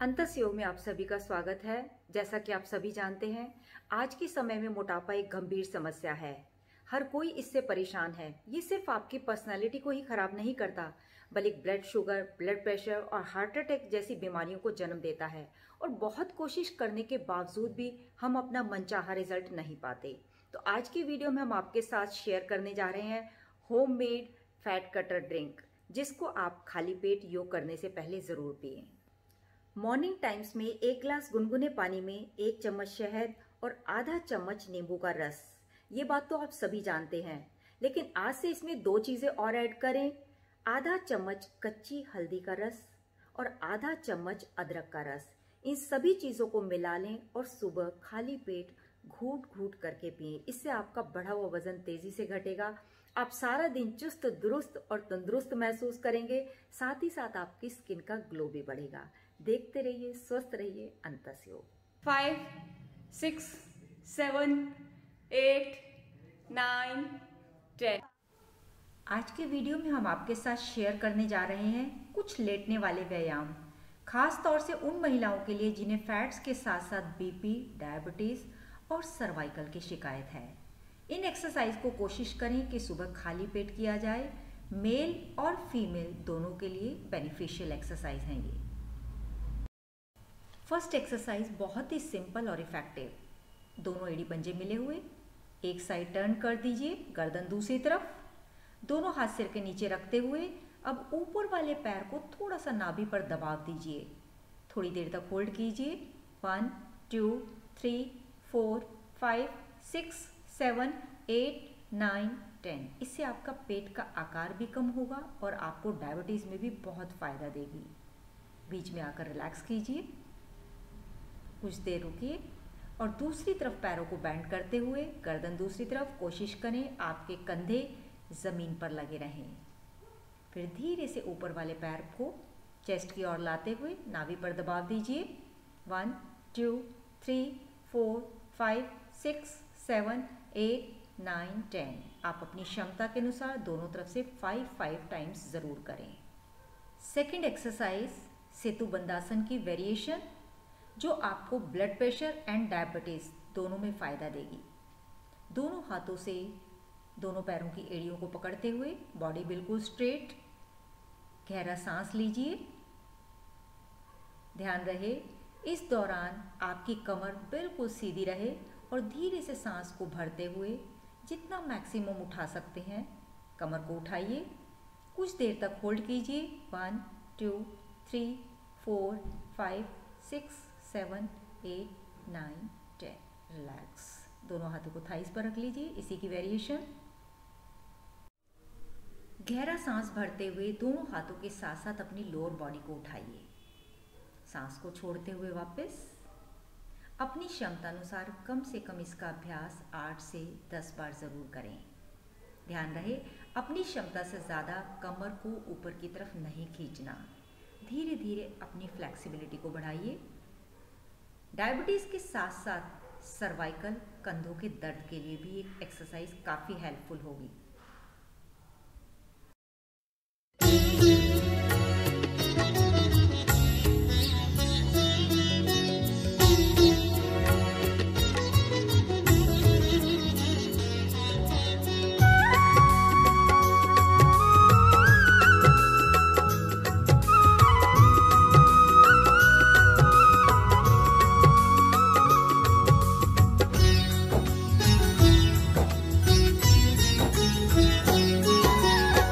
अंतस योग में आप सभी का स्वागत है। जैसा कि आप सभी जानते हैं, आज के समय में मोटापा एक गंभीर समस्या है। हर कोई इससे परेशान है। ये सिर्फ़ आपकी पर्सनालिटी को ही खराब नहीं करता, बल्कि ब्लड शुगर, ब्लड प्रेशर और हार्ट अटैक जैसी बीमारियों को जन्म देता है और बहुत कोशिश करने के बावजूद भी हम अपना मनचाहा रिज़ल्ट नहीं पाते। तो आज की वीडियो में हम आपके साथ शेयर करने जा रहे हैं home made fat cutter drink, जिसको आप खाली पेट योग करने से पहले ज़रूर पिए। मॉर्निंग टाइम्स में एक ग्लास गुनगुने पानी में एक चम्मच शहद और आधा चम्मच नींबू का रस। ये बात तो आप सभी जानते हैं। लेकिन आज से इसमें दो चीज़ें और ऐड करें। आधा चम्मच कच्ची हल्दी का रस और आधा चम्मच अदरक का रस। इन सभी चीज़ों को मिला लें और सुबह खाली पेट घूट घूट करके पिए। इससे आपका बढ़ा हुआ वज़न तेज़ी से घटेगा आप सारा दिन चुस्त दुरुस्त और तंदुरुस्त महसूस करेंगे। साथ ही साथ आपकी स्किन का ग्लो भी बढ़ेगा। देखते रहिए स्वस्थ रहिए Antas Yog five six seven eight nine ten. आज के वीडियो में हम आपके साथ शेयर करने जा रहे हैं कुछ लेटने वाले व्यायाम। खास तौर से उन महिलाओं के लिए जिन्हें फैट्स के साथ साथ बीपी डायबिटीज़ और सर्वाइकल की शिकायत है। इन एक्सरसाइज को कोशिश करें कि सुबह खाली पेट किया जाए। मेल और फीमेल दोनों के लिए बेनिफिशियल एक्सरसाइज हैं ये। फ़र्स्ट एक्सरसाइज बहुत ही सिंपल और इफ़ेक्टिव दोनों एड़ी पंजे मिले हुए। एक साइड टर्न कर दीजिए, गर्दन दूसरी तरफ़। दोनों हाथ सिर के नीचे रखते हुए अब ऊपर वाले पैर को थोड़ा सा नाभि पर दबाव दीजिए। थोड़ी देर तक होल्ड कीजिए। One two three four five six seven eight nine ten इससे आपका पेट का आकार भी कम होगा और आपको डायबिटीज़ में भी बहुत फ़ायदा देगी। बीच में आकर रिलैक्स कीजिए। कुछ देर रुकिए और दूसरी तरफ़ पैरों को बैंड करते हुए गर्दन दूसरी तरफ़ कोशिश करें आपके कंधे ज़मीन पर लगे रहें। फिर धीरे से ऊपर वाले पैर को चेस्ट की ओर लाते हुए नाभि पर दबाव दीजिए। One two three four five six seven eight nine ten आप अपनी क्षमता के अनुसार दोनों तरफ़ से फाइव फाइव टाइम्स ज़रूर करें। सेकेंड एक्सरसाइज सेतु बंदासन की वेरिएशन जो आपको ब्लड प्रेशर एंड डायबिटीज़ दोनों में फ़ायदा देगी। दोनों हाथों से, दोनों पैरों की एड़ियों को पकड़ते हुए बॉडी बिल्कुल स्ट्रेट गहरा सांस लीजिए। ध्यान रहे, इस दौरान आपकी कमर बिल्कुल सीधी रहे और धीरे से सांस को भरते हुए जितना मैक्सिमम उठा सकते हैं, कमर को उठाइए। कुछ देर तक होल्ड कीजिए। One, two, three, four, five, six, seven, eight, nine, ten. Relax. दोनों हाथों को थाइस पर रख लीजिए। इसी की वेरिएशन। गहरा सांस भरते हुए दोनों हाथों के साथ साथ अपनी लोअर बॉडी को उठाइए। सांस को छोड़ते हुए वापस। अपनी क्षमता अनुसार कम से कम इसका अभ्यास आठ से दस बार ज़रूर करें। ध्यान रहे, अपनी क्षमता से ज़्यादा कमर को ऊपर की तरफ़ नहीं खींचना। धीरे धीरे अपनी फ्लेक्सिबिलिटी को बढ़ाइए। डायबिटीज़ के साथ साथ सर्वाइकल कंधों के दर्द के लिए भी एक एक्सरसाइज काफ़ी हेल्पफुल होगी।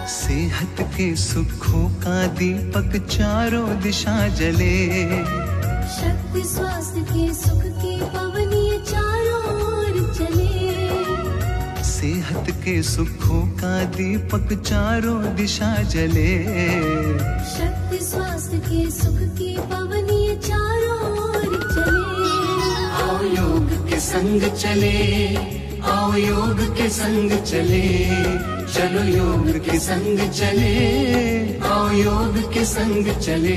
के सुखों का दीपक चारों दिशा जले। शक्ति स्वास्थ्य के सुख के पवनीय चारों ओर चले। सेहत के सुखों का दीपक चारों दिशा जले। शक्ति स्वास्थ्य के सुख के पवनीय चारों ओर चले। आओ योग के संग चले आओ योग के संग चले। चलो योग के संग चले आओ योग के संग चले।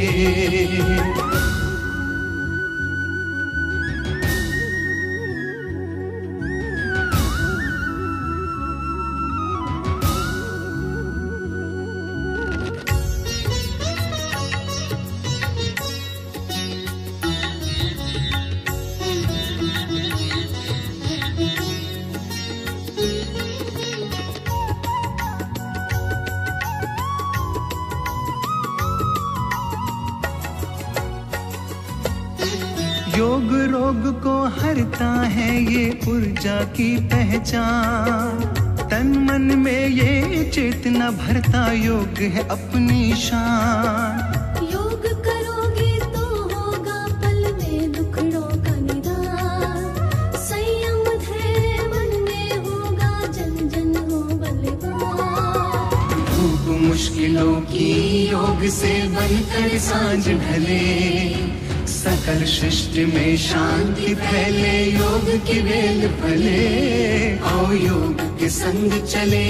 योग रोग को हरता है ये ऊर्जा की पहचान। तन मन में ये चेतना भरता योग है अपनी शान। योग करोगे तो होगा पल में दुखड़ों का निदान। संयम धैर्य मन में होगा जन जन हो बलवान। धूप मुश्किलों की योग से बनकर साँझ ढले। सकल सृष्टि में शांति फैले, योग की वेल फले। आओ योग के संग चले,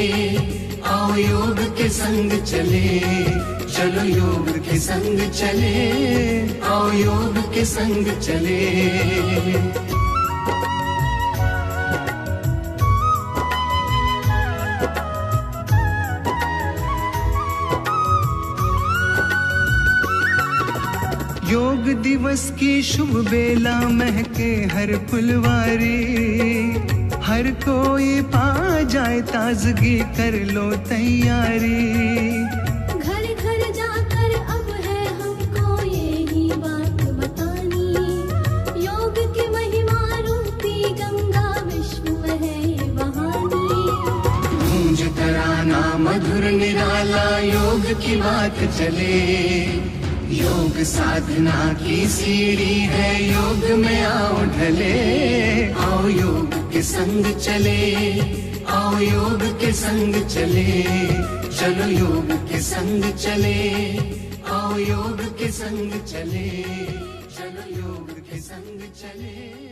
आओ योग के संग चले। चलो योग के संग चले, आओ योग के संग चले। योग दिवस की शुभ बेला महके हर फुलवारी। हर कोई पा जाए ताजगी कर लो तैयारी। घर घर जाकर अब है हमको यही बात बतानी। योग की महिमा रूपी गंगा विश्व है ये बहानी। गूंज तराना मधुर निराला योग की बात चले। योग साधना की सीढ़ी है। योग में आओ ढले, आओ योग के संग चले, आओ योग के संग चले, चलो योग के संग चले, आओ योग के संग चले, चलो योग के संग चले।